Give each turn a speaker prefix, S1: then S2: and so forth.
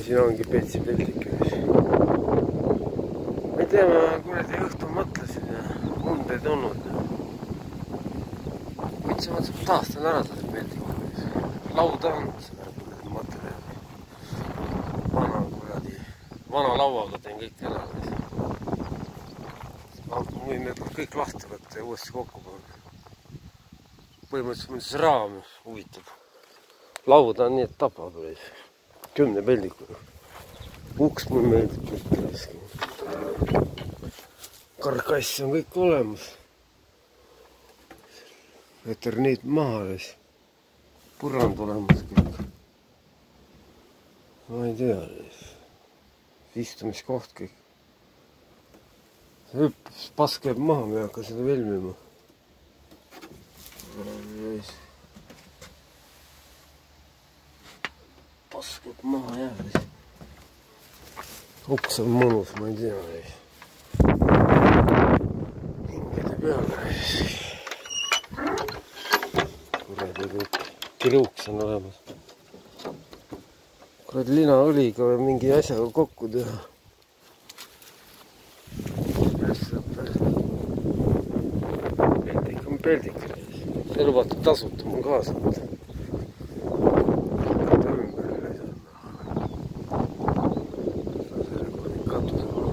S1: nii, siin ongi Peipsi ees. ma ei tea, ma kuradi õhtul mõtlesin ja und ei tulnud. mõtlesin, ma taastan ära selle peldiku. lauda on selle kuradi materjali. vana kuradi, vana lauaga teen kõik ära. ma need kõik lahti võtta ja uuesti kokku panna. põhimõtteliselt mul siis raam huvitab. lauda on nii, et tapab üles kümne peldikuga. uks mulle meeldib kõik raisk. karkass on kõik olemas. eterniit maha siis. põrand olemas kõik. ma ei tea, istumiskoht kõik. hüppes, pask jääb maha, ma ei hakka seda velmima. Paskub maha jäädes. uks on mõnus, ma ei tea. hingede peale. kuradi kriuks on olemas. kuradi linaõliga või mingi asjaga kokku teha. peldik on peldik. see lubatud tasuta mul kaasa võtta canto.